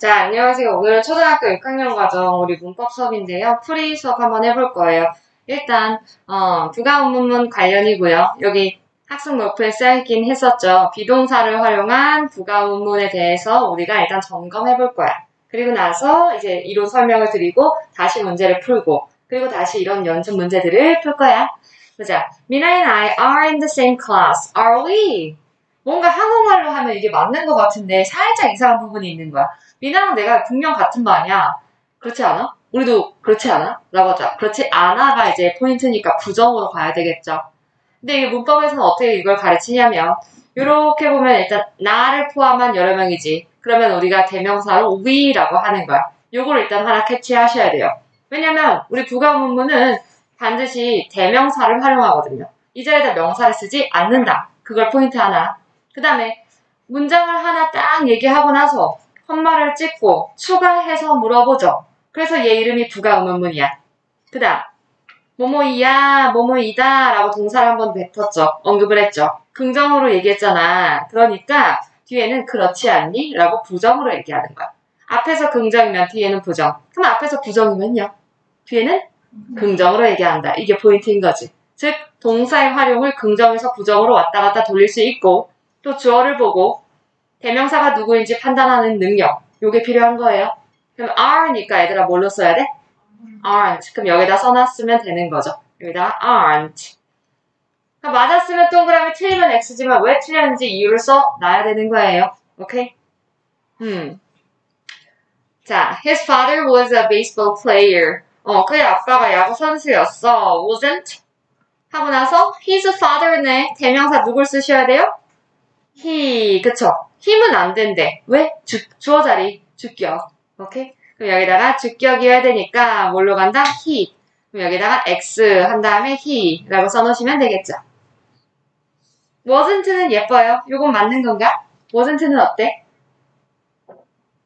자, 안녕하세요. 오늘은 초등학교 6학년 과정 우리 문법 수업인데요. 풀이 수업 한번 해볼 거예요. 일단 어, 부가의문문 관련이고요. 여기 학습 목표에 써있긴 했었죠. be동사를 활용한 부가의문문에 대해서 우리가 일단 점검해 볼 거야. 그리고 나서 이제 이론 설명을 드리고 다시 문제를 풀고 그리고 다시 이런 연습 문제들을 풀 거야. 보자. 미나 and I are in the same class. Are we? 뭔가 한국말로 하면 이게 맞는 것 같은데 살짝 이상한 부분이 있는 거야. 미나랑 내가 분명 같은 반이야. 그렇지 않아? 우리도 그렇지 않아? 라고 하자. 그렇지 않아가 이제 포인트니까 부정으로 가야 되겠죠. 근데 이게 문법에서는 어떻게 이걸 가르치냐면 이렇게 보면 일단 나를 포함한 여러 명이지. 그러면 우리가 대명사로 we라고 하는 거야. 요걸 일단 하나 캐치하셔야 돼요. 왜냐면 우리 부가문문은 반드시 대명사를 활용하거든요. 이 자리에다 명사를 쓰지 않는다. 그걸 포인트 하나. 그 다음에 문장을 하나 딱 얘기하고 나서 헛말을 찍고 추가해서 물어보죠. 그래서 얘 이름이 부가의문문이야. 그 다음 뭐뭐이야, 뭐뭐이다 라고 동사를 한번 뱉었죠. 언급을 했죠. 긍정으로 얘기했잖아. 그러니까 뒤에는 그렇지 않니? 라고 부정으로 얘기하는 거야. 앞에서 긍정이면 뒤에는 부정. 그럼 앞에서 부정이면요? 뒤에는 긍정으로 얘기한다. 이게 포인트인 거지. 즉 동사의 활용을 긍정에서 부정으로 왔다 갔다 돌릴 수 있고 또 주어를 보고 대명사가 누구인지 판단하는 능력. 요게 필요한 거예요. 그럼 are니까 얘들아 뭘로 써야 돼? aren't. 그럼 여기다 써놨으면 되는 거죠. 여기다가 aren't. 맞았으면 동그라미 틀리면 x지만 왜 틀렸는지 이유를 써놔야 되는 거예요. 오케이? 음. 자, his father was a baseball player. 어, 그의 아빠가 야구 선수였어. wasn't. 하고 나서 his father네 대명사 누굴 쓰셔야 돼요? He. 그쵸? 힘은 안 된대. 왜? 주, 주어 자리. 주격. 오케이? 그럼 여기다가 주격이어야 되니까 뭘로 간다? he. 그럼 여기다가 x 한 다음에 he라고 써놓으시면 되겠죠. wasn't는 예뻐요. 요건 맞는 건가? wasn't는 어때?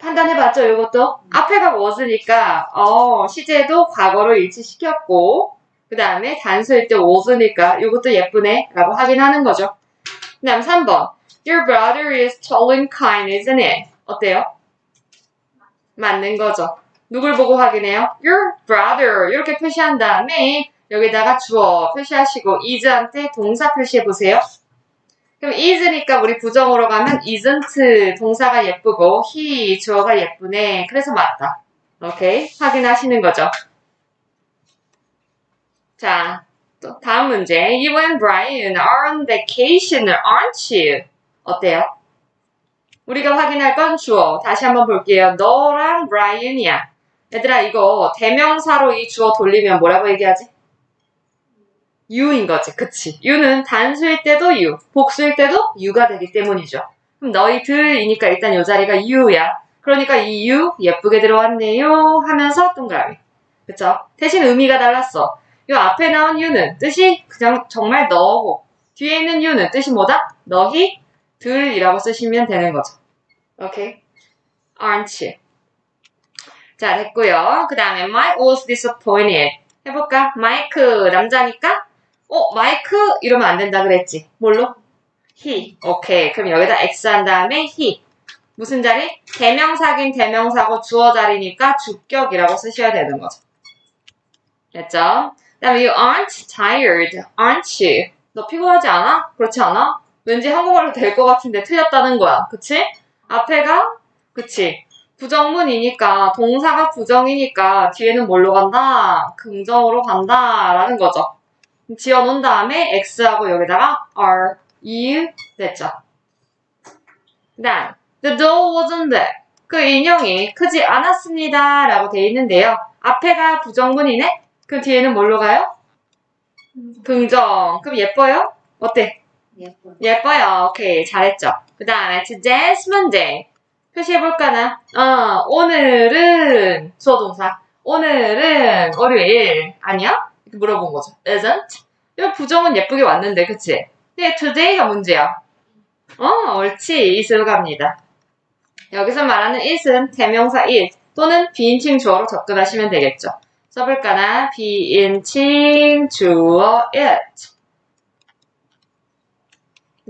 판단해봤죠, 요것도? 앞에가 was니까, 어, 시제도 과거로 일치시켰고, 그 다음에 단수일 때 was니까, 요것도 예쁘네, 라고 확인하는 거죠. 그 다음 3번. Your brother is tall and kind, isn't it? 어때요? 맞는 거죠. 누굴 보고 확인해요? Your brother. 이렇게 표시한 다음에, 여기다가 주어 표시하시고, is한테 동사 표시해 보세요. 그럼 is니까 우리 부정으로 가면 isn't 동사가 예쁘고 he 주어가 예쁘네. 그래서 맞다. 오케이? 확인하시는 거죠. 자, 또 다음 문제. You and Brian are on vacation, aren't you? 어때요? 우리가 확인할 건 주어. 다시 한번 볼게요. 너랑 브라이언이야. 얘들아 이거 대명사로 이 주어 돌리면 뭐라고 얘기하지? you인 거지. 그치. you는 단수일 때도 you, 복수일 때도 you가 되기 때문이죠. 그럼 너희들이니까 일단 이 자리가 you야. 그러니까 이 you 예쁘게 들어왔네요 하면서 동그라미. 그쵸? 대신 의미가 달랐어. 이 앞에 나온 you는 뜻이 그냥 정말 너고 뒤에 있는 you는 뜻이 뭐다? 너희, 들이라고 쓰시면 되는 거죠. 오케이? aren't you? 자, 됐고요. 그 다음에 Mike was disappointed. 해볼까? 마이크 남자니까 어, 마이크 이러면 안 된다 그랬지. 뭘로? he. 오케이. 그럼 여기다 x 한 다음에 he. 무슨 자리? 대명사긴 대명사고 주어 자리니까 주격이라고 쓰셔야 되는 거죠. 됐죠? 그 다음에 you aren't tired, aren't you? 너 피곤하지 않아? 그렇지 않아? 왠지 한국말로 될 것 같은데 틀렸다는 거야. 그치? 앞에가 그치? 부정문이니까 동사가 부정이니까 뒤에는 뭘로 간다? 긍정으로 간다 라는 거죠. 지어 놓은 다음에 x하고 여기다가 r, e 됐죠. 그 다음 the doll wasn't there. 그 인형이 크지 않았습니다 라고 되어 있는데요. 앞에가 부정문이네? 그 뒤에는 뭘로 가요? 긍정. 그럼 예뻐요? 어때? 예뻐. 예뻐요. 오케이. 잘했죠. 그 다음에 today's Monday. 표시해볼까나? 어, 오늘은 수어동사. 오늘은 월요일. 아니야? 이렇게 물어본 거죠. isn't? 이 부정은 예쁘게 왔는데, 그치? 근데 today가 문제야. 어, 옳지. is로 갑니다. 여기서 말하는 it은 대명사 it 또는 비인칭 주어로 접근하시면 되겠죠. 써볼까나? 비인칭 주어 it.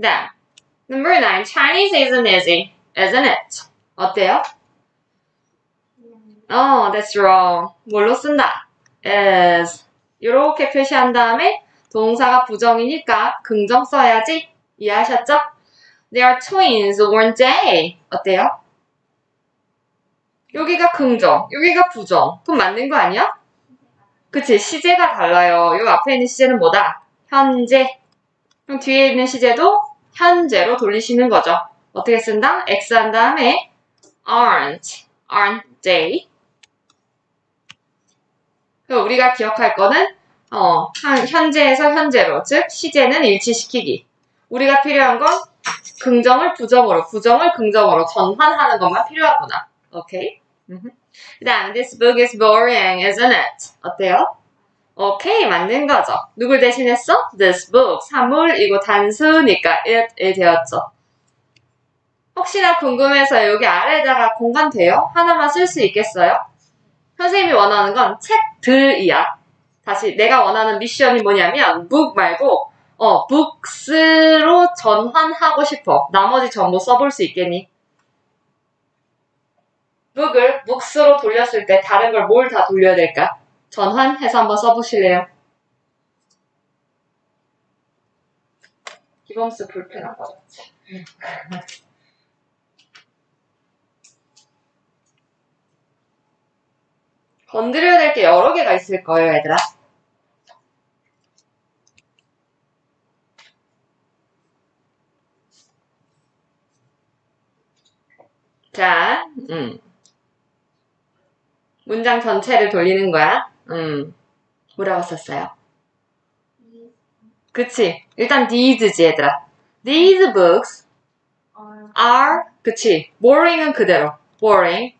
그 다음, number 9. Chinese isn't easy, isn't it? 어때요? 어, that's wrong. 뭘로 쓴다? is. 이렇게 표시한 다음에 동사가 부정이니까 긍정 써야지. 이해하셨죠? They are twins, weren't they? 어때요? 여기가 긍정, 여기가 부정. 그럼 맞는 거 아니야? 그치, 시제가 달라요. 요 앞에 있는 시제는 뭐다? 현재. 그럼 뒤에 있는 시제도 현재로 돌리시는 거죠. 어떻게 쓴다? X 한 다음에 aren't, aren't they? 그럼 우리가 기억할 거는 어, 한- 현재에서 현재로, 즉 시제는 일치시키기. 우리가 필요한 건 긍정을 부정으로, 부정을 긍정으로 전환하는 것만 필요하구나. 오케이? 그 다음, this book is boring, isn't it? 어때요? 오케이, 맞는 거죠. 누굴 대신했어? this book. 사물이고 단수니까 it이 되었죠. 혹시나 궁금해서 여기 아래에다가 공간 돼요? 하나만 쓸 수 있겠어요? 선생님이 원하는 건 책들이야. 다시 내가 원하는 미션이 뭐냐면 book 말고 어 books로 전환하고 싶어. 나머지 전부 써볼 수 있겠니? book을 books로 돌렸을 때 다른 걸 뭘 다 돌려야 될까? 전환해서 한번 써보실래요? 기범스 불편한 거 같지? 건드려야 될 게 여러 개가 있을 거예요, 얘들아. 자, 음. 문장 전체를 돌리는 거야. 음. 뭐라고 썼어요? 그치. 일단 these지, 얘들아. These books are, 그치. boring은 그대로. boring.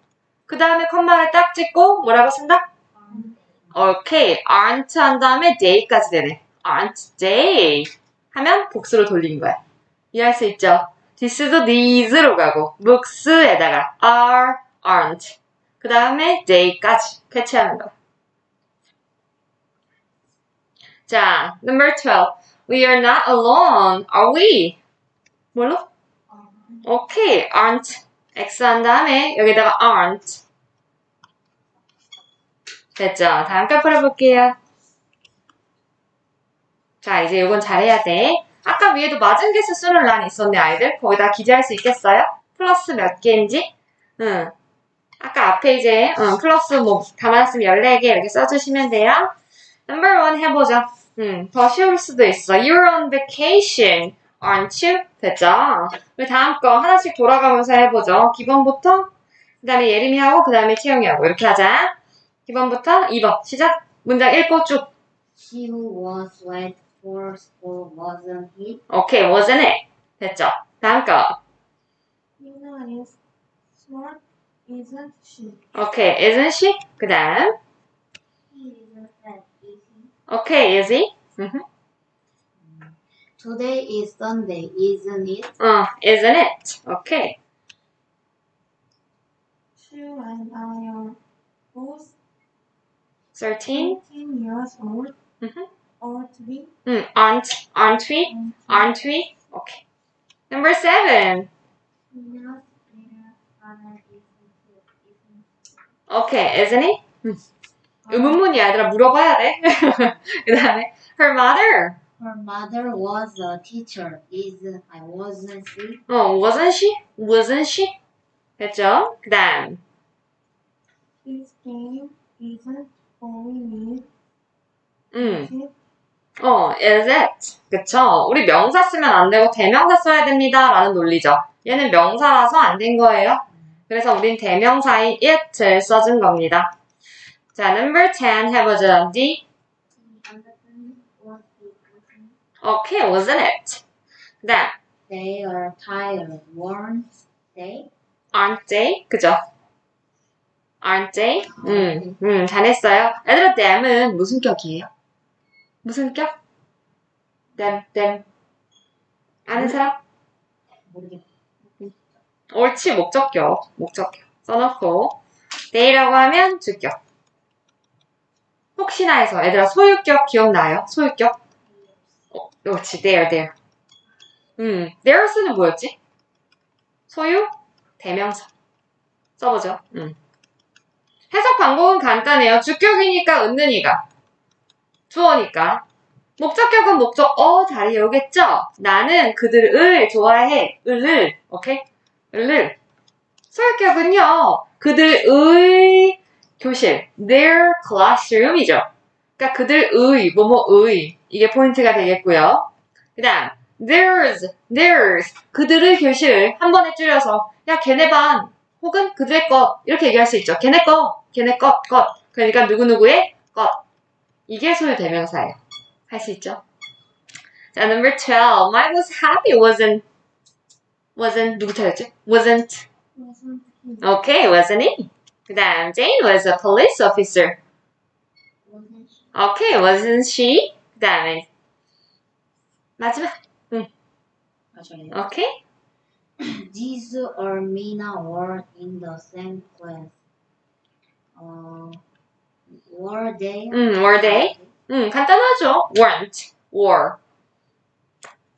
그 다음에 컴마를 딱 찍고 뭐라고 쓴다? 오케이. aren't 한 다음에 they까지 되네. aren't they 하면 복수로 돌린 거야. 이해할 수 있죠? this도 these로 가고 books에다가 are, aren't 그 다음에 they까지 패치하는 거야. 자, number 12. We are not alone, are we? 뭘로? 오케이, aren't. X 한 다음에 여기다가 aren't. 됐죠? 다음 거 풀어볼게요. 자, 이제 이건 잘해야 돼. 아까 위에도 맞은 개수 쓰는 란이 있었네, 아이들. 거기다 기재할 수 있겠어요? 플러스 몇 개인지? 응. 아까 앞에 이제, 응, 플러스 뭐, 가만있으면 14개 이렇게 써주시면 돼요. Number one 해보죠. 음, 더 쉬울 수도 있어. You're on vacation, aren't you? 됐죠? 우리 다음 거 하나씩 돌아가면서 해보죠. 기본부터, 그 다음에 예림이 하고, 그 다음에 채영이 하고. 이렇게 하자. 기본부터 2번. 시작. 문장 읽고 쭉. He was late for school wasn't he? 오케이, wasn't it? 됐죠? 다음 거. Nina is smart, isn't she? 오케이, isn't she? 그 다음. He isn't that easy. 오케이, is he? 음흠. Today is Sunday, isn't it? 어, isn't it? 오케이. She and I are both 13. 18 years old. Mhm. Ought to be. 음, aren't, aren't we? Aren't we? 오케이. Number 7. Nina's little brother isn't he? Isn't 의문문이야, 얘들아. 물어봐야 돼. 그 다음에, her mother. Her mother was a teacher, isn't I wasn't she? 어, wasn't she? wasn't she? 됐죠? 그 다음. This game isn't 음, is it? 어, is it? 그쵸? 우리 명사 쓰면 안 되고 대명사 써야 됩니다. 라는 논리죠. 얘는 명사라서 안 된 거예요. 그래서 우린 대명사인 it을 써준 겁니다. 자, number 10 해보죠. Person. 오케이, wasn't it? 그 다음. They are tired, weren't they? aren't they? 그죠? aren't they? 음, 음, 잘했어요. 얘들아, them은 무슨 격이에요? 무슨 격? them, them. 아는 사람? 모르겠다. 옳지, 목적격. 목적격. 써놓고. they라고 하면 주격. 혹시나 해서, 얘들아, 소유격 기억나요? 소유격? 어, 옳지, there, there. 음, there's는 뭐였지? 소유? 대명사. 써보죠. 음. 해석 방법은 간단해요. 주격이니까 은는이가. 주어니까. 목적격은 목적 어 자리에 오겠죠? 나는 그들을 좋아해. 을을. 오케이? 을을. 소유격은요. 그들의 교실. their classroom이죠. 그러니까 그들의, 뭐뭐의. 이게 포인트가 되겠고요. 그 다음, theirs, theirs. 그들의 교실. 한 번에 줄여서, 야, 걔네 반. 혹은 그들의 것. 이렇게 얘기할 수 있죠. 걔네 거, 걔네 것, 것. 그러니까 누구누구의 것. 이게 소유 대명사예요. 할 수 있죠. 자, number 12. Mike was happy wasn't, wasn't, 누구 차였지? wasn't, he? okay, wasn't he? 그 다음, Jane was a police officer. wasn't she? Okay, wasn't she? 그 다음에, 마지막, 맞아요. okay? These or Mina were in the same class. 어, were they? 음, were they? 음, 간단하죠. weren't, were.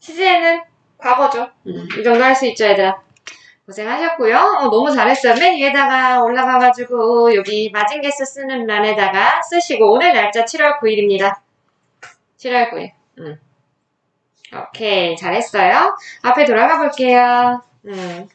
시제는 과거죠. 음, 이 정도 할 수 있죠, 얘들아. 고생하셨고요. 어, 너무 잘했어요. 맨 위에다가 올라가가지고 여기 마징게스 쓰는 란에다가 쓰시고 오늘 날짜 7월 9일입니다. 7월 9일. 음. 오케이, 잘했어요. 앞에 돌아가 볼게요. 음.